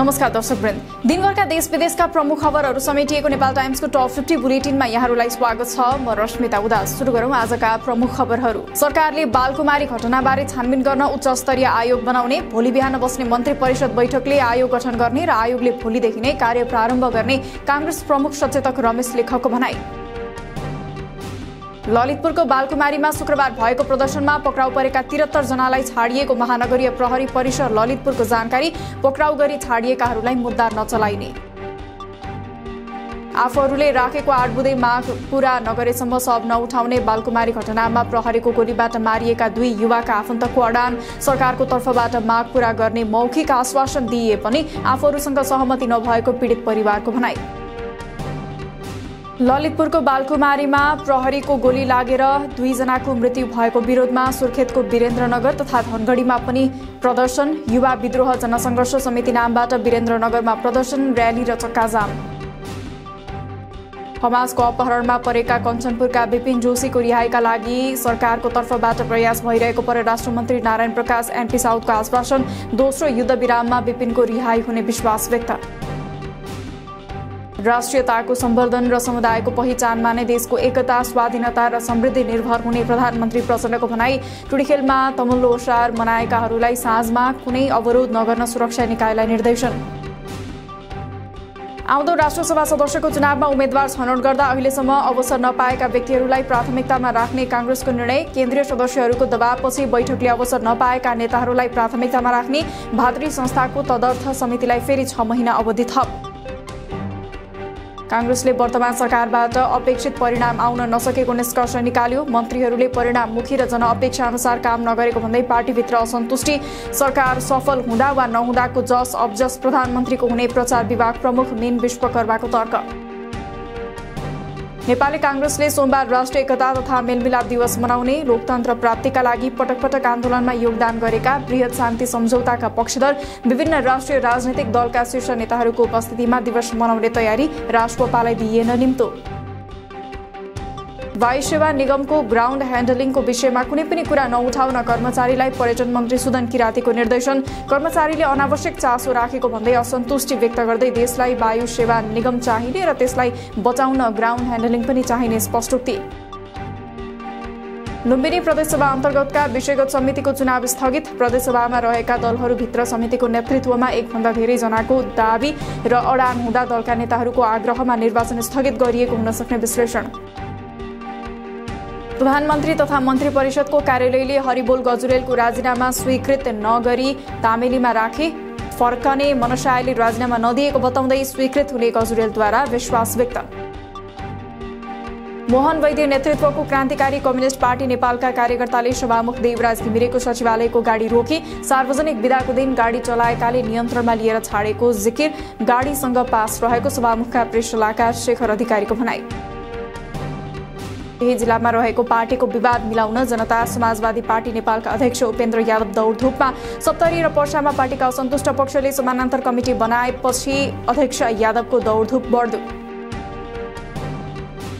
नमस्कार दर्शकवृन्द। दिनभरका देश विदेशका प्रमुख खबरहरू समेटिएको नेपाल टाइम्सको टप फिफ्टी बुलेटिनमा यहाँहरूलाई स्वागत छ। म रश्मिता उदास। सुरु गरौँ आजका प्रमुख खबरहरू। सरकारले बालकुमारी घटनाबारे छानबिन गर्न उच्च स्तरीय आयोग बनाउने भोलि बिहान बस्ने मन्त्री परिषद बैठकले आयोग गठन गर्ने र आयोगले भोलिदेखि नै कार्य प्रारम्भ गर्ने काङ्ग्रेस प्रमुख सचेतक रमेश लेखकको भनाई। ललितपुरको बालकुमारीमा शुक्रबार भएको प्रदर्शनमा पक्राउ परेका तिहत्तर जनालाई छाडिएको महानगरीय प्रहरी परिसर ललितपुरको जानकारी पक्राउ गरी छाडिएकाहरूलाई मुद्दा नचलाइने। आफूहरूले राखेको आठ बुधे माग पूरा नगरेसम्म सब नउठाउने बालकुमारी घटनामा प्रहरीको गोलीबाट मारिएका दुई युवाका आफन्तको अडान सरकारको तर्फबाट माग पूरा गर्ने मौखिक आश्वासन दिइए पनि आफूहरूसँग सहमति नभएको पीडित परिवारको भनाई ललितपुरको बालकुमारीमा प्रहरीको गोली लागेर दुईजनाको मृत्यु भएको विरोधमा सुर्खेतको वीरेन्द्रनगर तथा धनगढीमा पनि प्रदर्शन। युवा विद्रोह जनसङ्घर्ष समिति नामबाट वीरेन्द्रनगरमा प्रदर्शन र्याली र चक्काजाम। हमासको अपहरणमा परेका कञ्चनपुरका विपिन जोशीको रिहाईका लागि सरकारको तर्फबाट प्रयास भइरहेको परराष्ट्र मन्त्री नारायण प्रकाश एनपी साउथको आश्वासन। दोस्रो युद्ध विराममा विपिनको रिहाई हुने विश्वास व्यक्त। राष्ट्रियताको सम्वर्धन र समुदायको पहिचानमा नै देशको एकता स्वाधीनता र समृद्धि निर्भर हुने प्रधानमन्त्री प्रचण्डको भनाई टुडीखेलमा तमुल लोसार मनाएकाहरूलाई साँझमा कुनै अवरोध नगर्न सुरक्षा निकायलाई निर्देशन। आउँदो राष्ट्रसभा सदस्यको चुनावमा उम्मेद्वार छनौट गर्दा अहिलेसम्म अवसर नपाएका व्यक्तिहरूलाई प्राथमिकतामा राख्ने काङ्ग्रेसको निर्णय केन्द्रीय सदस्यहरूको दबावपछि बैठकले अवसर नपाएका नेताहरूलाई प्राथमिकतामा राख्ने भातृ संस्थाको तदर्थ समितिलाई फेरि छ महिना अवधि थप। काङ्ग्रेसले वर्तमान सरकारबाट अपेक्षित परिणाम आउन नसकेको निष्कर्ष निकाल्यो। मन्त्रीहरूले परिणाममुखी र जनअपेक्षा अनुसार काम नगरेको भन्दै पार्टीभित्र असन्तुष्टि। सरकार सफल हुँदा वा नहुँदाको जस अबजस प्रधानमन्त्रीको हुने प्रचार विभाग प्रमुख मिन विश्वकर्माको तर्क। नेपाली काङ्ग्रेसले सोमबार राष्ट्रिय एकता तथा मेलमिलाप दिवस मनाउने लोकतन्त्र प्राप्तिका लागि पटक पटक आन्दोलनमा योगदान गरेका बृहत शान्ति सम्झौताका पक्षधर विभिन्न राष्ट्रिय राजनैतिक दलका शीर्ष नेताहरूको उपस्थितिमा दिवस मनाउने तयारी राष्ट्रपालाई दिइएन निम्तो। वायु सेवा निगमको ग्राउन्ड ह्यान्डलिङको विषयमा कुनै पनि कुरा नउठाउन कर्मचारीलाई पर्यटन मन्त्री सुदन किरातीको निर्देशन। कर्मचारीले अनावश्यक चासो राखेको भन्दै असन्तुष्टि व्यक्त गर्दै देशलाई वायु सेवा निगम चाहिने र त्यसलाई बचाउन ग्राउन्ड ह्यान्डलिङ पनि चाहिने स्पष्टोक्ति लुम्बिनी प्रदेशसभा अन्तर्गतका विषयगत समितिको चुनाव स्थगित। प्रदेशसभामा रहेका दलहरूभित्र समितिको नेतृत्वमा एकभन्दा धेरैजनाको दावी र अडान हुँदा दलका नेताहरूको आग्रहमा निर्वाचन स्थगित गरिएको हुन सक्ने विश्लेषण। प्रधानमन्त्री तथा मन्त्री परिषदको कार्यालयले हरिबोल गजुरेलको राजीनामा स्वीकृत नगरी तामेलीमा राखे फर्कने मनसायले राजीनामा नदिएको बताउँदै स्वीकृत हुने गजुरेलद्वारा विश्वास व्यक्त। मोहन वैद्य नेतृत्वको क्रान्तिकारी कम्युनिस्ट पार्टी नेपालका कार्यकर्ताले सभामुख देवराज घिमिरेको सचिवालयको गाडी रोके सार्वजनिक विदाको दिन गाडी चलाएकाले नियन्त्रणमा लिएर छाडेको जिकिर गाडीसँग पास रहेको सभामुखका सल्लाहकार शेखर अधिकारीको भनाई। केही जिल्लामा रहेको पार्टीको विवाद मिलाउन जनता समाजवादी पार्टी नेपालका अध्यक्ष उपेन्द्र यादव दौडधुपमा सप्तरी र पर्सामा पार्टीका असन्तुष्ट पक्षले समानान्तर कमिटी बनाएपछि अध्यक्ष यादवको दौडधुप बढ्दो।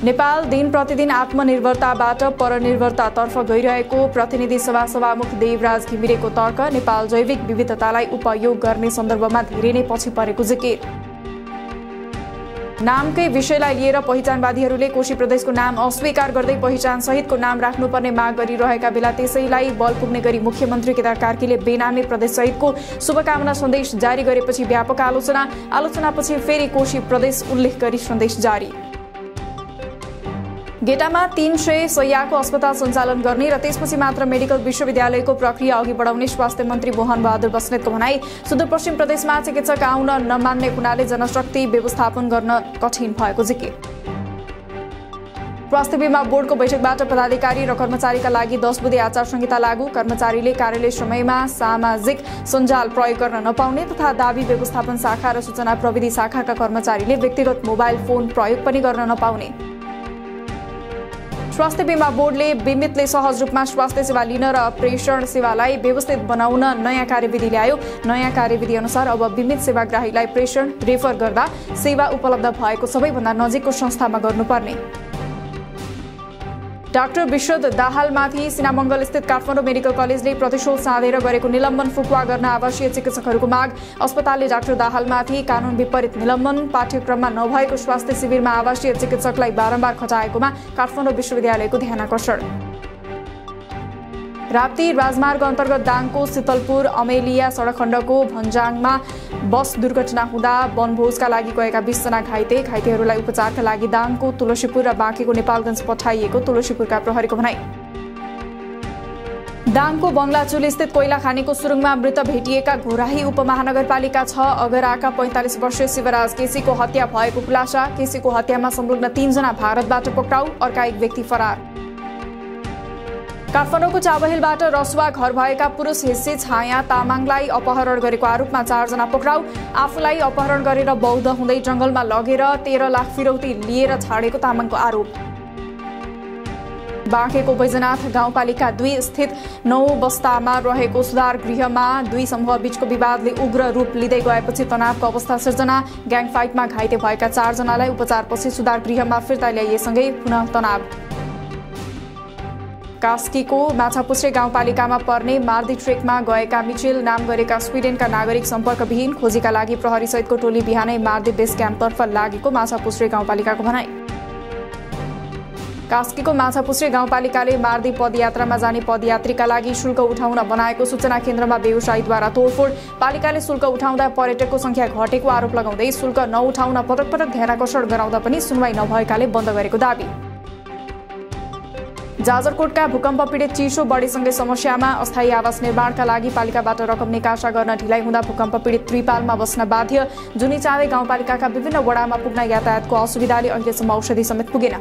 नेपाल दिन प्रतिदिन आत्मनिर्भरताबाट परनिर्भरतातर्फ गइरहेको प्रतिनिधि सभा सभामुख देवराज घिमिरेको तर्क नेपाल जैविक विविधतालाई उपयोग गर्ने सन्दर्भमा धेरै नै पछि परेको जिकिर। नामकै विषयलाई लिएर पहिचानवादीहरूले कोशी प्रदेशको नाम अस्वीकार गर्दै पहिचान सहितको नाम राख्नुपर्ने माग गरिरहेका बेला त्यसैलाई बल पुग्ने गरी मुख्यमन्त्री केदार कार्कीले बेनामी प्रदेश सहितको शुभकामना सन्देश जारी गरेपछि व्यापक आलोचना आलोचनापछि फेरि कोशी प्रदेश उल्लेख गरी सन्देश जारी। गेटामा तीन सय सयको अस्पताल सञ्चालन गर्ने र त्यसपछि मात्र मेडिकल विश्वविद्यालयको प्रक्रिया अघि बढाउने स्वास्थ्य मन्त्री मोहन बहादुर बस्नेतको भनाई सुदूरपश्चिम प्रदेशमा चिकित्सक आउन नमान्ने हुनाले जनशक्ति व्यवस्थापन गर्न कठिन भएको जिकिर। स्वास्थ्य बिमा बोर्डको बैठकबाट पदाधिकारी र कर्मचारीका लागि दस बुधे आचार संहिता लागू। कर्मचारीले कार्यालय समयमा सामाजिक सञ्जाल प्रयोग गर्न नपाउने तथा दावी व्यवस्थापन शाखा र सूचना प्रविधि शाखाका कर्मचारीले व्यक्तिगत मोबाइल फोन प्रयोग पनि गर्न नपाउने। स्वास्थ्य बिमा बोर्डले बिमितले सहज रूपमा स्वास्थ्य सेवा लिन र प्रेषण सेवालाई व्यवस्थित बनाउन नयाँ कार्यविधि ल्यायो। नयाँ कार्यविधि अनुसार अब बिमित सेवाग्राहीलाई प्रेषण रेफर गर्दा सेवा उपलब्ध भएको सबैभन्दा नजिकको संस्थामा गर्नुपर्ने। डाक्टर विश्वद दाहालमाथि सिनामङ्गल स्थित काठमाडौँ मेडिकल कलेजले प्रतिशोध साँधेर गरेको निलम्बन फुकुवा गर्न आवासीय चिकित्सकहरूको माग। अस्पतालले डाक्टर दाहालमाथि कानुन विपरीत निलम्बन पाठ्यक्रममा नभएको स्वास्थ्य शिविरमा आवासीय चिकित्सकलाई बारम्बार खटाएकोमा काठमाडौँ विश्वविद्यालयको ध्यान आकर्षण। राप्ती राजमार्ग अन्तर्गत दाङको शीतलपुर अमेलिया सडक खण्डको भन्जाङमा बस दुर्घटना हुँदा वनभोजका लागि गएका बिसजना घाइते। घाइतेहरूलाई उपचारका लागि दाङको तुलसीपुर र बाँकेको नेपालगञ्ज पठाइएको तुलसीपुरका प्रहरीको भनाई। दाङको बङ्गलाचुल स्थित कोइला खानीको सुरुङमा मृत भेटिएका घोराही उपमहानगरपालिका छ। अगराका पैँतालिस वर्षीय शिवराज केसीको हत्या भएको खुलासा। केसीको हत्यामा संलग्न तीनजना भारतबाट पक्राउ। अर्का एक व्यक्ति फरार। काठमाडौँको चाबहिलबाट रसुवा घर भएका पुरुष हिस्से छाया तामाङलाई अपहरण गरेको आरोपमा चारजना पक्राउ। आफूलाई अपहरण गरेर बौद्ध हुँदै जङ्गलमा लगेर तेह्र लाख फिरौती लिएर छाडेको तामाङको आरोप। बाँकेको बैजनाथ गाउँपालिका दुई स्थित नौ बस्तामा रहेको सुधार गृहमा दुई समूह बीचको विवादले उग्र रूप लिँदै गएपछि तनावको अवस्था सिर्जना ग्याङ फाइटमा घाइते भएका चारजनालाई उपचारपछि सुधार गृहमा फिर्ता ल्याइएसँगै पुनः तनाव। कास्कीको माछापुछ्रे गाउँपालिकामा पर्ने मार्दी ट्रेकमा गएका मिचेल नाम गरेका स्विडेनका नागरिक सम्पर्कविहीन खोजीका लागि प्रहरीसहितको टोली बिहानै मार्दी बेस क्याम्पतर्फ लागेको माछापुछ्रे गाउँपालिकाको भनाई। कास्कीको माछापुछ्रे गाउँपालिकाले मार्दी पदयात्रामा जाने पदयात्रीका लागि शुल्क उठाउन बनाएको सूचना केन्द्रमा व्यवसायीद्वारा तोडफोड। पालिकाले शुल्क उठाउँदा पर्यटकको संख्या घटेको आरोप लगाउँदै शुल्क नउठाउन पटक पटक ध्यानकर्षण गराउँदा पनि सुनवाई नभएकाले बन्द गरेको दावी। जाजरकोटका भूकम्प पीडित चिसो बढीसँगै समस्यामा अस्थायी आवास निर्माणका लागि पालिकाबाट रकम निकासा गर्न ढिलाइ हुँदा भूकम्प पीडित त्रिपालमा बस्न बाध्य। जुनी चाँदै गाउँपालिकाका विभिन्न वडामा पुग्न यातायातको असुविधाले अहिलेसम्म औषधि समेत पुगेन।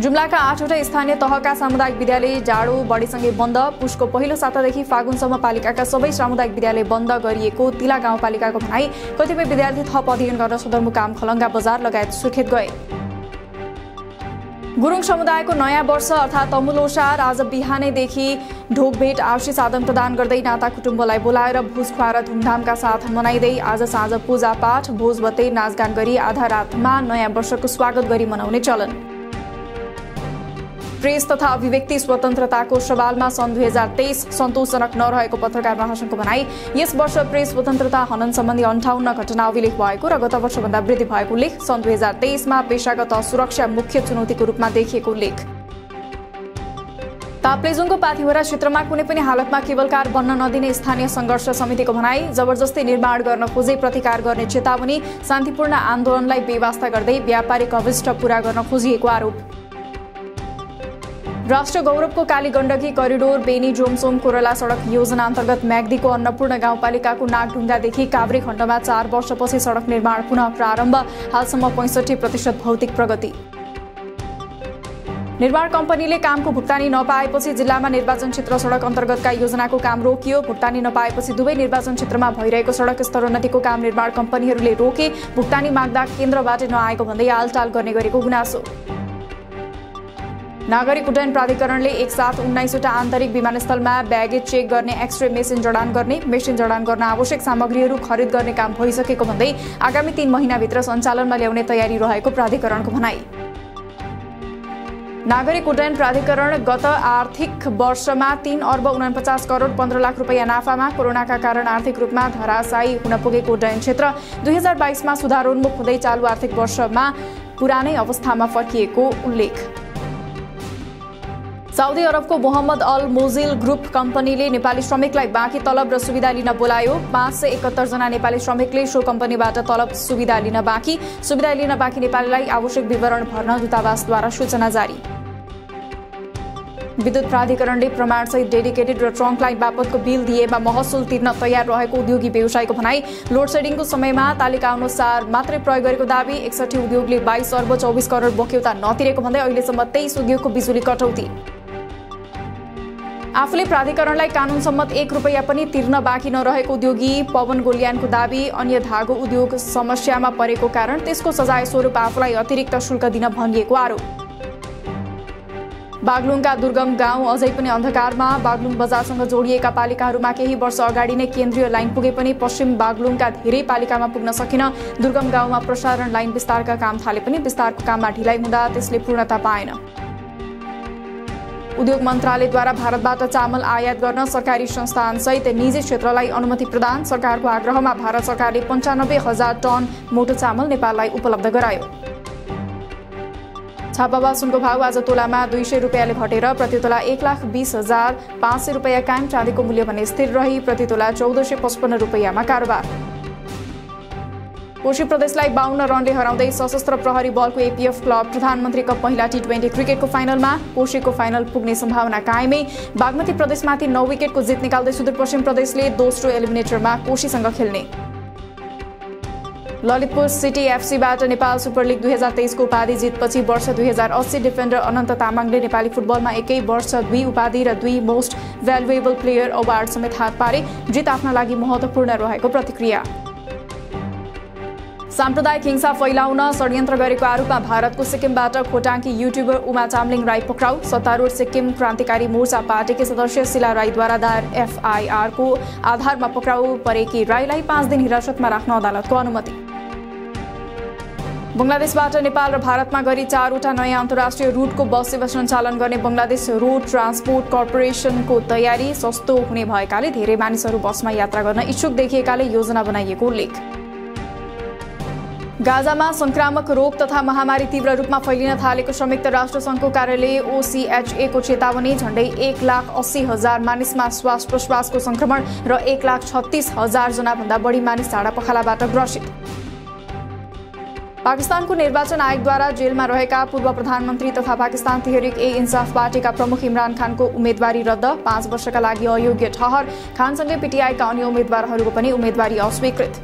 जुम्लाका आठवटा स्थानीय तहका सामुदायिक विद्यालय जाडो बढीसँगै बन्द। पुसको पहिलो सातादेखि फागुनसम्म पालिकाका सबै सामुदायिक विद्यालय बन्द गरिएको तिला गाउँपालिकाको भनाई। कतिपय विद्यार्थी थप अध्ययन गर्न सदरमुकाम खलङ्गा बजार लगायत सुर्खेत गए। गुरुङ समुदायको नयाँ वर्ष अर्थात् तमुलोसार आज बिहानैदेखि ढोकभेट आशिष आदान प्रदान गर्दै नाता कुटुम्बलाई बोलाएर भोज खुवाएर धुमधामका साथ मनाइँदै आज साँझ पूजापाठ भोज नाचगान गरी आधा रातमा नयाँ वर्षको स्वागत गरी मनाउने चलन। प्रेस तथा अभिव्यक्ति स्वतन्त्रताको सवालमा सन् दुई हजार तेइस सन्तोषजनक नरहेको पत्रकार महासङ्घको भनाई। यस वर्ष प्रेस स्वतन्त्रता हनन सम्बन्धी अन्ठाउन्न घटना अभिलेख भएको र गत वर्षभन्दा वृद्धि भएको उल्लेख सन् दुई हजार तेइसमा पेसागत सुरक्षा मुख्य चुनौतीको रूपमा देखिएको उल्लेख। ताप्लेजुङको पाथिवरा क्षेत्रमा कुनै पनि हालतमा केवल कार बन्न नदिने स्थानीय सङ्घर्ष समितिको भनाई जबरजस्ती निर्माण गर्न खोजे प्रतिकार गर्ने चेतावनी शान्तिपूर्ण आन्दोलनलाई बेवास्ता गर्दै व्यापारिक अभिष्ट पूरा गर्न खोजिएको आरोप। राष्ट्र गौरवको काली गण्डकी करिडोर बेनी जोमसोम कोरला सडक योजना अन्तर्गत म्याग्दीको अन्नपूर्ण गाउँपालिकाको नागढुङ्गादेखि काभ्रे खण्डमा चार वर्षपछि सडक निर्माण पुनः प्रारम्भ हालसम्म पैँसठी प्रतिशत भौतिक प्रगति। निर्माण कम्पनीले कामको भुक्तानी नपाएपछि जिल्लामा निर्वाचन क्षेत्र सडक अन्तर्गतका योजनाको काम रोकियो। भुक्तानी नपाएपछि दुवै निर्वाचन क्षेत्रमा भइरहेको सडक स्तरोन्नतिको काम निर्माण कम्पनीहरूले रोके। भुक्तानी माग्दा केन्द्रबाट नआएको भन्दै आलटाल गर्ने गरेको गुनासो। नागरिक उड्डयन प्राधिकरणले एकसाथ उन्नाइसवटा आन्तरिक विमानस्थलमा ब्यागेज चेक गर्ने एक्सरे मेसिन जडान गर्ने मेसिन जडान गर्न आवश्यक सामग्रीहरू खरिद गर्ने काम भइसकेको भन्दै आगामी तीन महिनाभित्र सञ्चालनमा ल्याउने तयारी रहेको प्राधिकरणको भनाई। नागरिक उड्डयन प्राधिकरण गत आर्थिक वर्षमा तीन अर्ब उनापचास करोड पन्ध्र लाख रुपियाँ नाफामा कोरोनाका कारण आर्थिक रूपमा धराशायी हुन पुगेको उड्डयन क्षेत्र दुई हजार बाइसमा सुधारोन्मुख हुँदै चालु आर्थिक वर्षमा पुरानै अवस्थामा फर्किएको उल्लेख। साउदी अरबको मोहम्मद अल मोजिल ग्रुप कम्पनीले नेपाली श्रमिकलाई बाँकी तलब र सुविधा लिन बोलायो। पाँच सय एकहत्तरजना नेपाली श्रमिकले सो कम्पनीबाट तलब सुविधा लिन बाँकी। सुविधा लिन बाँकी नेपालीलाई आवश्यक विवरण भर्न दूतावासद्वारा सूचना जारी। विद्युत प्राधिकरणले प्रमाणसहित डेडिकेटेड र ट्रङ्क लाइन बापतको बिल दिएमा महसुल तिर्न तयार रहेको उद्योगी व्यवसायको भनाई। लोड सेडिङको समयमा तालिका अनुसार मात्रै प्रयोग गरेको दावी एकसठी उद्योगले बाइस अर्ब चौबिस करोड बोक्यौता नतिरेको भन्दै अहिलेसम्म तेइस उद्योगको बिजुली कटौती। आफूले प्राधिकरणलाई कानुन सम्मत एक रुपियाँ पनि तिर्न बाँकी नरहेको उद्योगी पवन गोलियानको दावी अन्य धागो उद्योग समस्यामा परेको कारण त्यसको सजाय स्वरूप आफूलाई अतिरिक्त शुल्क दिन भनिएको आरोप। बागलुङका दुर्गम गाउँ अझै पनि अन्धकारमा बागलुङ बजारसँग जोडिएका पालिकाहरूमा केही वर्ष अगाडि नै केन्द्रीय लाइन पुगे पनि पश्चिम बागलुङका धेरै पालिकामा पुग्न सकिन दुर्गम गाउँमा प्रसारण लाइन विस्तारका काम थाले पनि विस्तारको काममा ढिलाइ हुँदा त्यसले पूर्णता पाएन। उद्योग मन्त्रालयद्वारा भारतबाट चामल आयात गर्न सरकारी संस्थानसहित निजी क्षेत्रलाई अनुमति प्रदान सरकारको आग्रहमा भारत सरकारले पन्चानब्बे हजार टन मोटो चामल नेपाललाई उपलब्ध गरायो। छापावा सुनको भाव आज तोलामा दुई सय रुपियाँले घटेर प्रति तोला एक लाख बिस हजार पाँच सय रुपियाँ कायम चाँदीको मूल्य भने स्थिर रही। प्रति तोला चौध सय पचपन्न रुपियाँमा कारोबार। कोशी प्रदेशलाई बाहन्न रनले हराउँदै सशस्त्र प्रहरी बलको एपिएफ क्लब प्रधानमन्त्री कप टी ट्वेन्टी क्रिकेटको फाइनलमा कोशीको फाइनल पुग्ने सम्भावना कायमै। बागमती प्रदेशमाथि नौ विकेटको जित निकाल्दै सुदूरपश्चिम प्रदेशले दोस्रो एलिमिनेटरमा कोशीसँग खेल्ने। ललितपुर सिटी एफसीबाट नेपाल सुपर लिग दुई हजार तेइसको उपाधि जितपछि वर्ष दुई हजार अस्सी डिफेन्डर अनन्त तामाङले नेपाली फुटबलमा एकै वर्ष दुई उपाधि र दुई मोस्ट भ्यालुएबल प्लेयर अवार्ड समेत हात पारे जित आफ्ना लागि महत्वपूर्ण रहेको प्रतिक्रिया। साम्प्रदायिक हिंसा फैलाउन षड्यन्त्र गरेको आरोपमा भारतको सिक्किमबाट खोटाङकी युट्युबर उमा चामलिङ राई पक्राउ सत्तारूढ सिक्किम क्रान्तिकारी मोर्चा पार्टीकी सदस्य शिला राईद्वारा दायर एफआईआरको आधारमा पक्राउ परेकी राईलाई पाँच दिन हिरासतमा राख्न अदालतको अनुमति। बङ्गलादेशबाट नेपाल र भारतमा गरी चारवटा नयाँ अन्तर्राष्ट्रिय रुटको बस सेवा सञ्चालन गर्ने बङ्गलादेश रोड ट्रान्सपोर्ट कर्पोरेसनको तयारी सस्तो हुने भएकाले धेरै मानिसहरू बसमा यात्रा गर्न इच्छुक देखिएकाले योजना बनाइएको उल्लेख। गाजामा संक्रामक रोग तथा महामारी तीव्र रूपमा फैलिन थालेको संयुक्त राष्ट्र संघको कार्यालय ओसिएचएको चेतावनी झण्डै एक लाख अस्सी हजार मानिसमा श्वास प्रश्वासको संक्रमण र एक लाख छत्तिस हजार जनाभन्दा बढी मानिस झाडा पखालाबाट ग्रसित। पाकिस्तानको निर्वाचन आयोगद्वारा जेलमा रहेका पूर्व प्रधानमन्त्री तथा पाकिस्तान तेहरिक ए इन्साफ पार्टीका प्रमुख इमरान खानको उम्मेद्वारी रद्द। पाँच वर्षका लागि अयोग्य ठहर। खानसँगै पिटिआईका अन्य उम्मेद्वारहरूको पनि उम्मेद्वारी अस्वीकृत।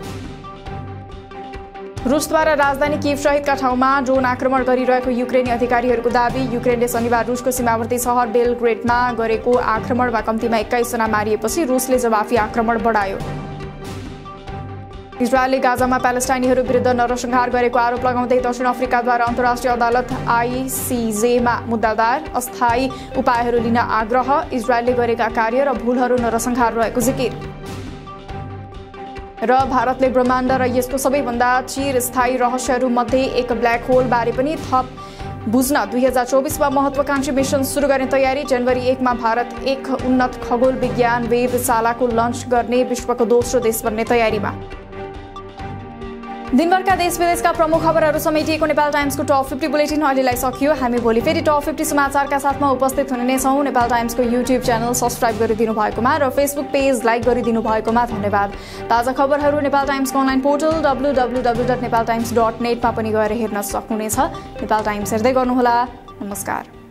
रुसद्वारा राजधानी किभ सहितका ठाउँमा ड्रोन आक्रमण गरिरहेको युक्रेनी अधिकारीहरूको दावी। युक्रेनले शनिबार रुसको सीमावर्ती सहर बेलग्रेडमा गरेको आक्रमणमा कम्तीमा एक्काइसजना मारिएपछि रुसले जवाफी आक्रमण बढायो। इजरायलले गाजामा प्यालेस्टाइनीहरू विरुद्ध नरसंहार गरेको आरोप लगाउँदै दक्षिण अफ्रिकाद्वारा अन्तर्राष्ट्रिय अदालत आइसिजेमा मुद्दादार अस्थायी उपायहरू लिन आग्रह। इजरायलले गरेका कार्य र भूलहरू नरसंहार रहेको जिकिर। र भारतले ब्रह्माण्ड र यसको सबैभन्दा चिरस्थायी रहस्यहरूमध्ये एक ब्ल्याक होलबारे पनि थप बुझ्न दुई हजार चौबिसमा महत्वाकांक्षी मिसन सुरु गर्ने तयारी। जनवरी एकमा भारत एक उन्नत खगोल विज्ञान वेधशालाको लन्च गर्ने विश्वको दोस्रो देश बन्ने तयारीमा। दिनभरका देश विदेशका प्रमुख खबरहरू समेटिएको नेपाल टाइम्सको टप फिफ्टी बुलेटिन अहिलेलाई सकियो। हामी भोलि फेरि टप फिफ्टी समाचारका साथमा उपस्थित हुने नै छौँ। नेपाल टाइम्सको युट्युब च्यानल सब्सक्राइब गरिदिनु भएकोमा र फेसबुक पेज लाइक गरिदिनु भएकोमा धन्यवाद। ताजा खबरहरू Nepal टाइम्सको online portal W W W dot Nepal Times dot नेटमा पनि गएर हेर्न सक्नुहुनेछ। नेपाल टाइम्स हेर्दै गर्नुहोला। नमस्कार।